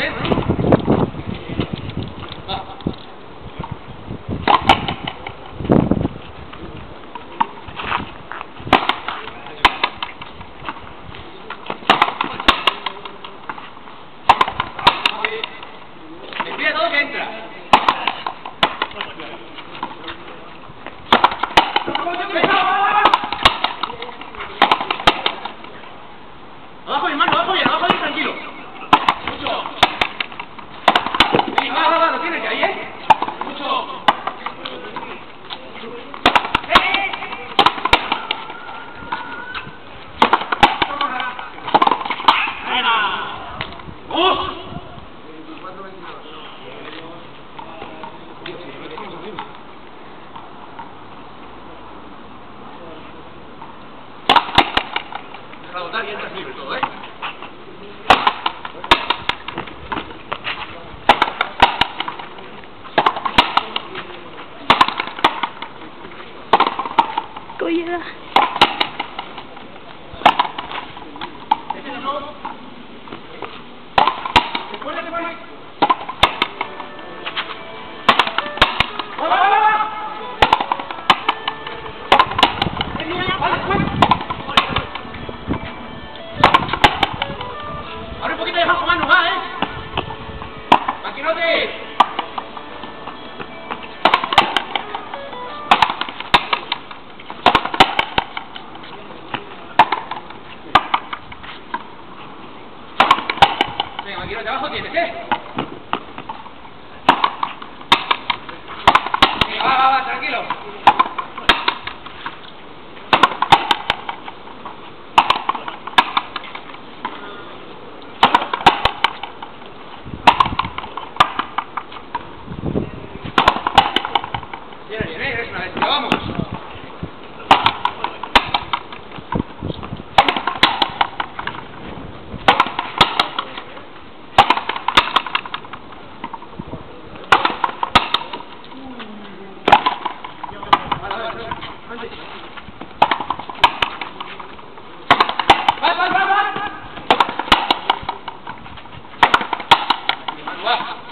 Really? dar riendas libres todo, ¿eh? Cuidado. deja con manual, ¿eh? ¡Maquinote! Venga, maquinote, abajo tienes, ¿eh? Wow.